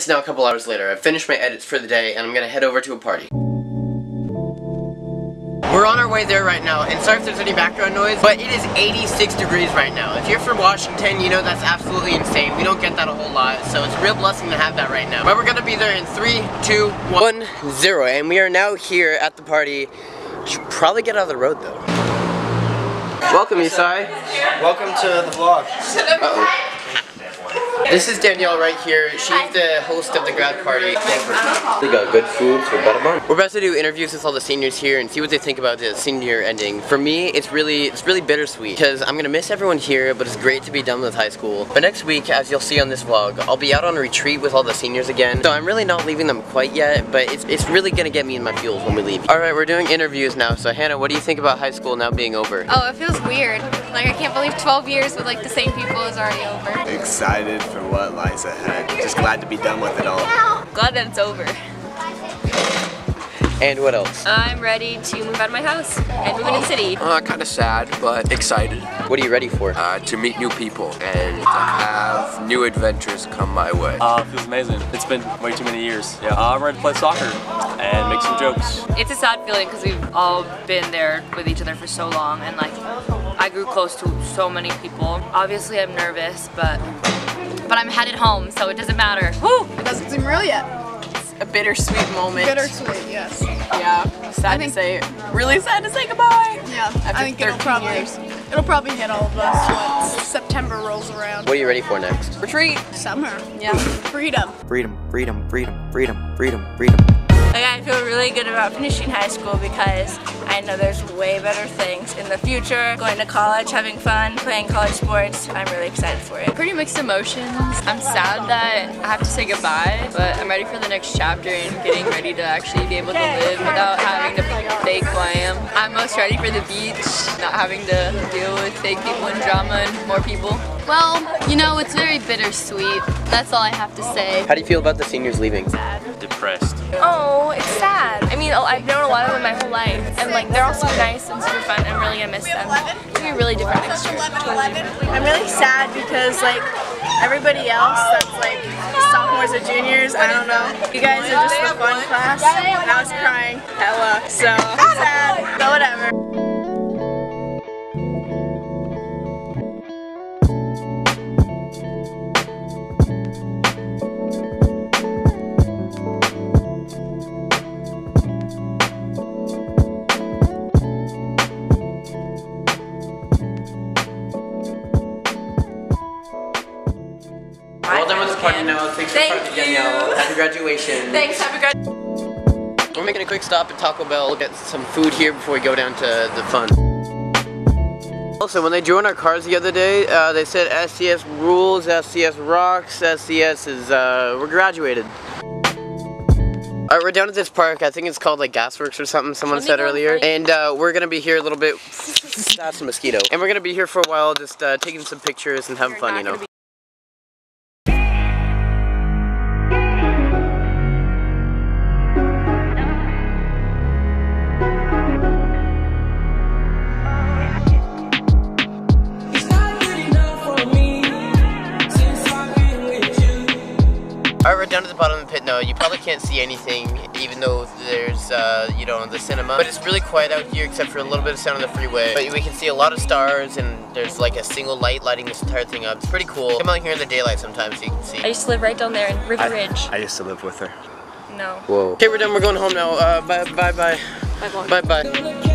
it's now a couple hours later. I've finished my edits for the day and I'm gonna head over to a party. We're on our way there right now, and sorry if there's any background noise, but it is 86 degrees right now. If you're from Washington, you know that's absolutely insane. We don't get that a whole lot, so it's a real blessing to have that right now. But we're gonna be there in three, two, one, zero, and we are now here at the party. Should probably get out of the road though. Welcome, Isai. Welcome to the vlog. Uh-oh. This is Danielle right here. She's the host of the grad party. We got good food for Butterbun. We're about to do interviews with all the seniors here and see what they think about the senior year ending. For me, it's really it's really bittersweet because I'm gonna miss everyone here, but it's great to be done with high school. But next week, as you'll see on this vlog, I'll be out on a retreat with all the seniors again. So I'm really not leaving them quite yet, but it's, it's really gonna get me in my fuels when we leave. All right, we're doing interviews now. So Hannah, what do you think about high school now being over? Oh, it feels weird. Like I can't believe 12 years with like the same people is already over. Excited for what lies ahead. Just glad to be done with it all. Glad that it's over. And what else? I'm ready to move out of my house and move into the city. Uh, kind of sad, but excited What are you ready for? uh, to meet new people and to have new adventures come my way. Uh, feels amazing. It's been way too many years. Yeah, uh, I'm ready to play soccer and make some jokes. It's a sad feeling because we've all been there with each other for so long and like I grew close to so many people. Obviously I'm nervous, but but I'm headed home, so it doesn't matter. Woo! It doesn't seem real yet. a bittersweet moment. Bittersweet, yes. Yeah, sad think- to say. Really sad to say goodbye. Yeah, After I think it'll probably years. it'll probably hit all of us once September rolls around. What are you ready for next? Retreat. Summer. Yeah. Freedom. Freedom, freedom, freedom, freedom, freedom, freedom. Like I feel really good about finishing high school because I know there's way better things in the future. Going to college, having fun, playing college sports. I'm really excited for it. Pretty mixed emotions. I'm sad that I have to say goodbye, but I'm ready for the next chapter and getting ready to actually be able to live without having to fake who I am. I'm most ready for the beach, not having to deal with fake people and drama and more people. Well, you know, it's very bittersweet. That's all I have to say. How do you feel about the seniors leaving? Sad. Depressed. Oh, it's sad. I mean, oh, I've known a lot of them my whole life, and like they're all so nice and super fun. I'm really gonna miss them. It's gonna be really different next year. I'm really sad because like everybody else that's like sophomores or juniors, I don't know. You guys are just the fun class. And I was crying hella. So sad. But whatever. The party now. Thanks for Thank coming, Danielle. Happy graduation. Thanks. Have a great. We're making a quick stop at Taco Bell, get some food here before we go down to the fun. Also, when they drew in our cars the other day, uh, they said SCS rules, SCS rocks, SCS is, uh, we're graduated. Alright, we're down at this park, I think it's called like Gasworks or something, someone said earlier. And uh, we're gonna be here a little bit, that's a mosquito. And we're gonna be here for a while, just uh, taking some pictures and having fun, you know. Down to the bottom of the pit now. You probably can't see anything, even though there's, uh, you know, the cinema. But it's really quiet out here, except for a little bit of sound on the freeway. But we can see a lot of stars, and there's like a single light lighting this entire thing up. It's pretty cool. Come out here in the daylight sometimes so you can see. I used to live right down there in River Ridge. I used to live with her. No. Whoa. Okay, we're done. We're going home now. Uh, bye, bye, bye. Bye, Vaughn. Bye, bye.